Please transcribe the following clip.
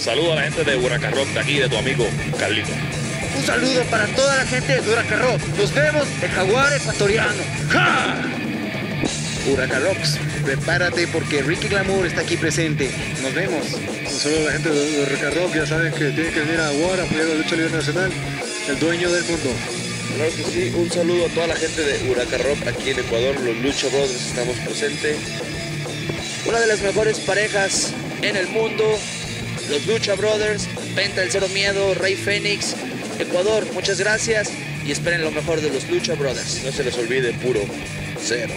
gente de Huracán Rock, de aquí, de tu amigo Carlito. Un saludo para toda la gente de Huracán Rock. Nos vemos el jaguar ecuatoriano. ¡Ja! Huracán Rocks, prepárate porque Ricky Glamour está aquí presente. Nos vemos. Un saludo a la gente de Huracán Rock, ya saben que tienen que venir a Aguara, apoyar la lucha libre nacional, el dueño del mundo. Claro que sí, un saludo a toda la gente de Huracán Rock aquí en Ecuador, los Lucha Brothers estamos presentes. Una de las mejores parejas en el mundo, los Lucha Brothers, Penta el Cero Miedo, Rey Fénix, Ecuador, muchas gracias y esperen lo mejor de los Lucha Brothers. No se les olvide, puro cero.